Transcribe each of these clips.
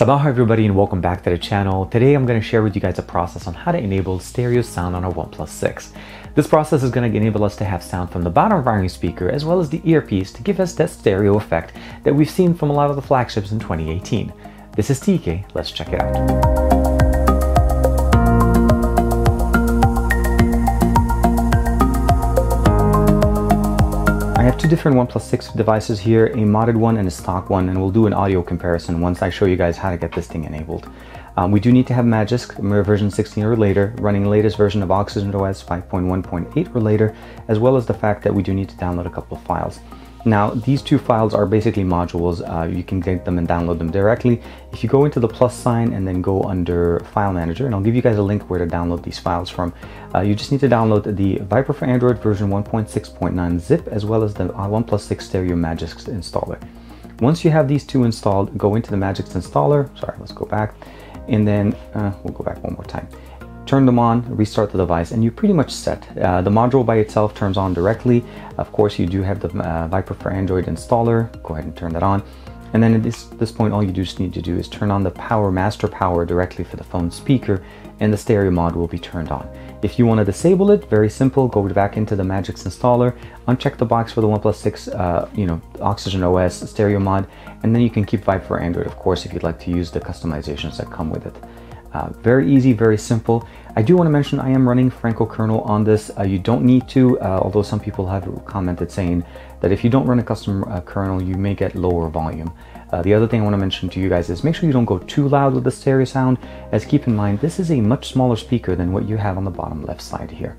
Sabaha everybody and welcome back to the channel. Today I'm going to share with you guys a process on how to enable stereo sound on our OnePlus 6. This process is going to enable us to have sound from the bottom of our speaker as well as the earpiece to give us that stereo effect that we've seen from a lot of the flagships in 2018. This is TK, let's check it out. Different OnePlus 6 devices here, a modded one and a stock one, and we'll do an audio comparison once I show you guys how to get this thing enabled. Um, we do need to have Magisk version 16 or later, running the latest version of Oxygen OS 5.1.8 or later, as well as the fact that we do need to download a couple of files. Now, these two files are basically modules. Uh, you can get them and download them directly. If you go into the plus sign and then go under File Manager, and I'll give you guys a link where to download these files from, uh, you just need to download the Viper for Android version 1.6.9 zip, as well as the uh, OnePlus 6 Stereo Magisk installer. Once you have these two installed, go into the Magisk installer. Sorry, let's go back. And then uh, we'll go back one more time turn them on, restart the device, and you're pretty much set. Uh, the module by itself turns on directly. Of course, you do have the uh, Viper for Android installer. Go ahead and turn that on. And then at this, this point, all you just need to do is turn on the power, master power directly for the phone speaker, and the stereo mod will be turned on. If you want to disable it, very simple, go back into the Magisk installer, uncheck the box for the OnePlus 6, uh, you know, Oxygen OS stereo mod, and then you can keep Viper for Android, of course, if you'd like to use the customizations that come with it. Uh, very easy, very simple. I do want to mention I am running Franco kernel on this. Uh, you don't need to, uh, although some people have commented saying that if you don't run a custom uh, kernel, you may get lower volume. Uh, the other thing I want to mention to you guys is make sure you don't go too loud with the stereo sound, as keep in mind this is a much smaller speaker than what you have on the bottom left side here.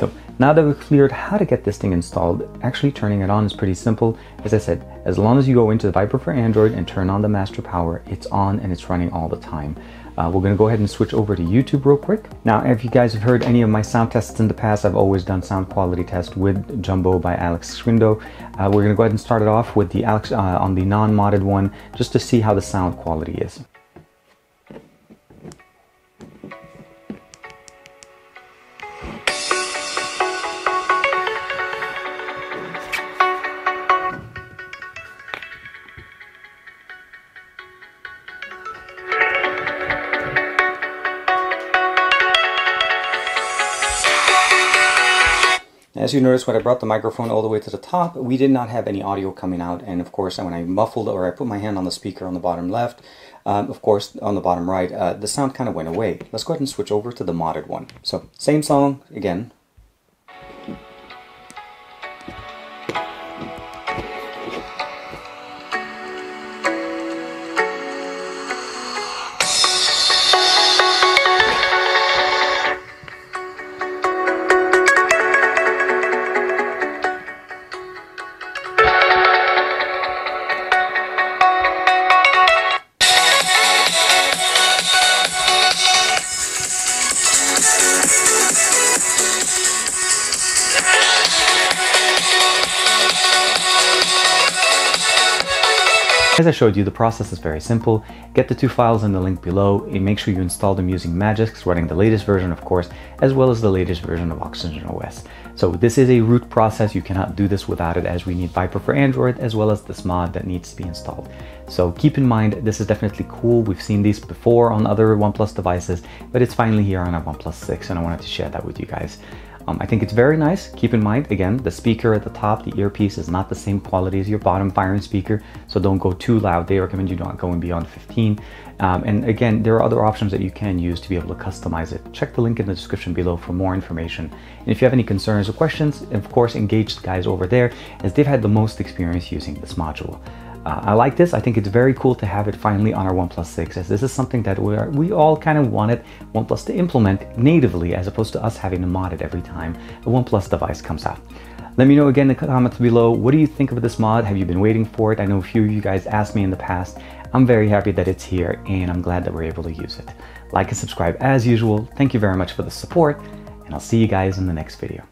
So now that we've cleared how to get this thing installed, actually turning it on is pretty simple. As I said, as long as you go into the Viper for Android and turn on the master power, it's on and it's running all the time. Uh, we're going to go ahead and switch over to YouTube real quick. Now, if you guys have heard any of my sound tests in the past, I've always done sound quality test with Jumbo by Alex Skrindo. Uh, we're going to go ahead and start it off with the Alex uh, on the non-modded one, just to see how the sound quality is. As you notice, when I brought the microphone all the way to the top, we did not have any audio coming out. And of course, when I muffled or I put my hand on the speaker on the bottom left, um, of course, on the bottom right, uh, the sound kind of went away. Let's go ahead and switch over to the modded one. So same song, again, As I showed you, the process is very simple. Get the two files in the link below and make sure you install them using Magisk, running the latest version, of course, as well as the latest version of Oxygen OS. So this is a root process. You cannot do this without it as we need Viper for Android, as well as this mod that needs to be installed. So keep in mind, this is definitely cool. We've seen these before on other OnePlus devices, but it's finally here on our OnePlus 6, and I wanted to share that with you guys. Um, I think it's very nice. Keep in mind, again, the speaker at the top, the earpiece is not the same quality as your bottom firing speaker, so don't go too loud. They recommend you not going beyond 15. Um, and again, there are other options that you can use to be able to customize it. Check the link in the description below for more information. And if you have any concerns or questions, of course, engage the guys over there as they've had the most experience using this module. Uh, I like this. I think it's very cool to have it finally on our OnePlus 6 as this is something that we, are, we all kind of wanted OnePlus to implement natively as opposed to us having to mod it every time a OnePlus device comes out. Let me know again in the comments below, what do you think of this mod? Have you been waiting for it? I know a few of you guys asked me in the past. I'm very happy that it's here and I'm glad that we're able to use it. Like and subscribe as usual. Thank you very much for the support and I'll see you guys in the next video.